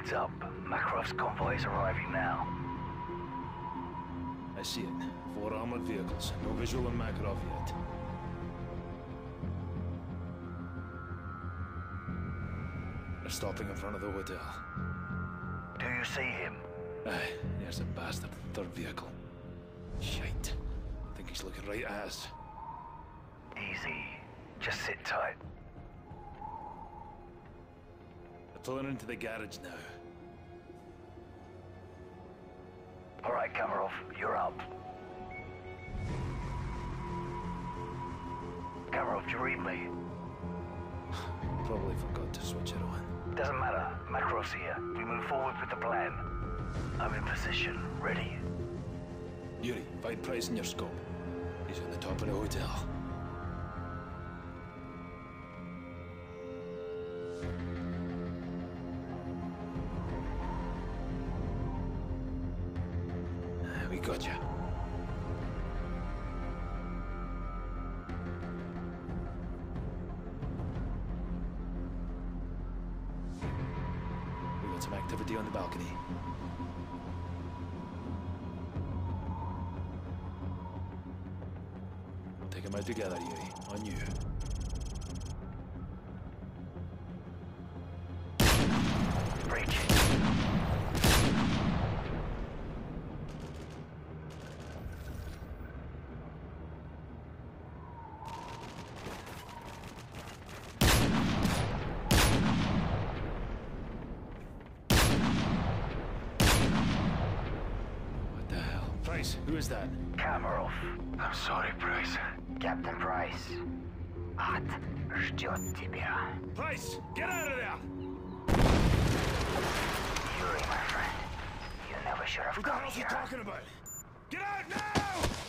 Heads up. Makarov's convoy is arriving now. I see it. Four armored vehicles. No visual on Makarov yet. They're stopping in front of the hotel. Do you see him? Aye, there's the bastard. Third vehicle. Shite. I think he's looking right at us. Easy. Just sit tight. They're into the garage now. All right, Kamarov, you're up. Kamarov, do you read me? Probably forgot to switch it on. Doesn't matter. Makarov's here. We move forward with the plan. I'm in position, ready. Yuri, find Price in your scope. He's on the top of the hotel. We got you. We got some activity on the balcony. Take them out together, Yuri. Eh? On you. Price, who is that? Kamarov. I'm sorry, Price. Captain Price. Ад ждет тебя. Price, get out of there! Yuri, my friend. You never should have What the come hell's he here. talking about? Get out now!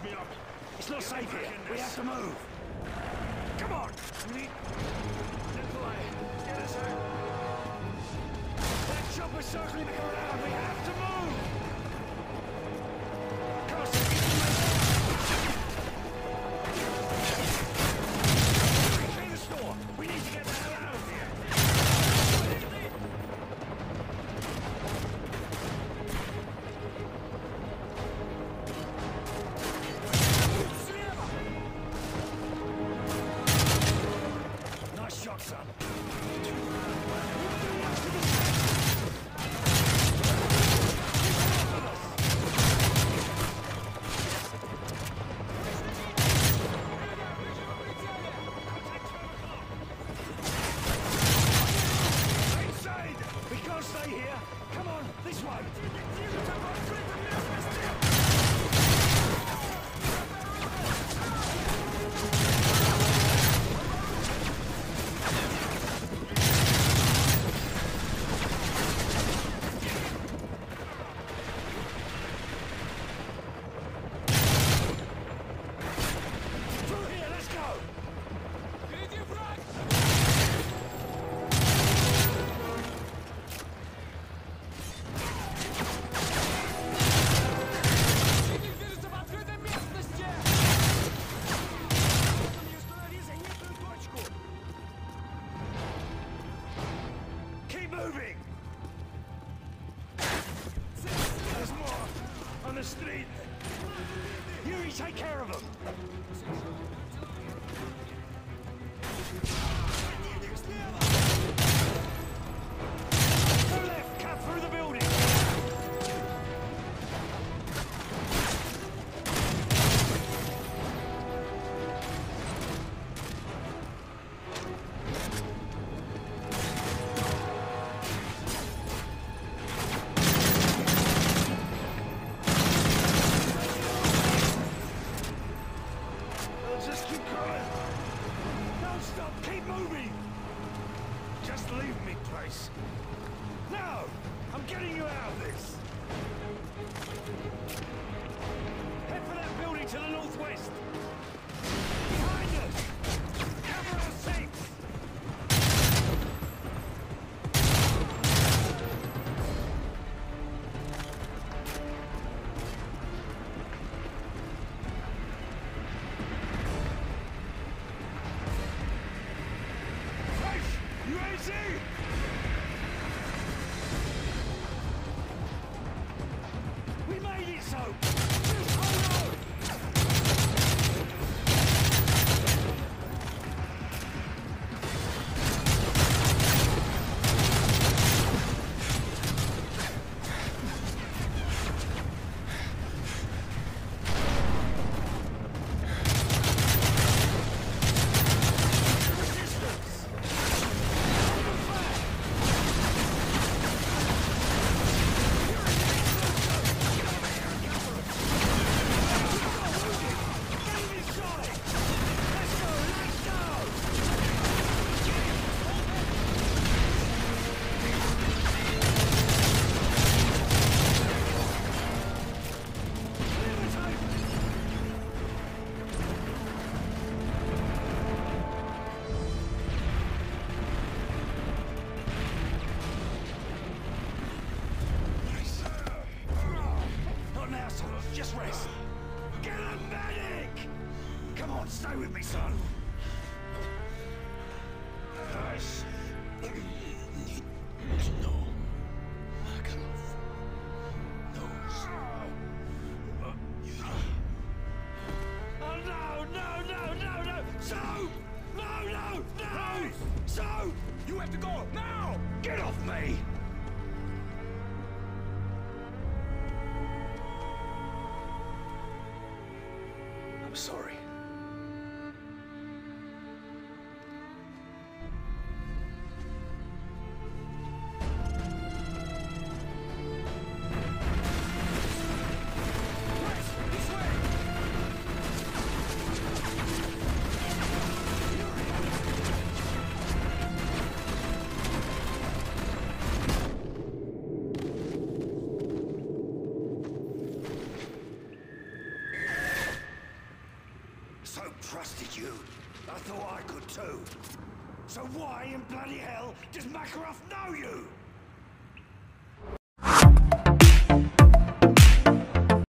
Patch me up. It's not safe here. We have to move. Come on! Nikolai, get us out! That chopper's circling the ground! We have to move! the street. you take care of him. Сильно! Don't stop. Keep moving. Just leave me, place. No! I'm getting you out of this. Head for that building to the northwest. Stay with me, son. Nice. Need to know. Makarov knows. Yuri. Oh no, no, no, no, no! So! No, no, no! So! You have to go now! Get off me! I'm sorry. So why in bloody hell does Makarov know you?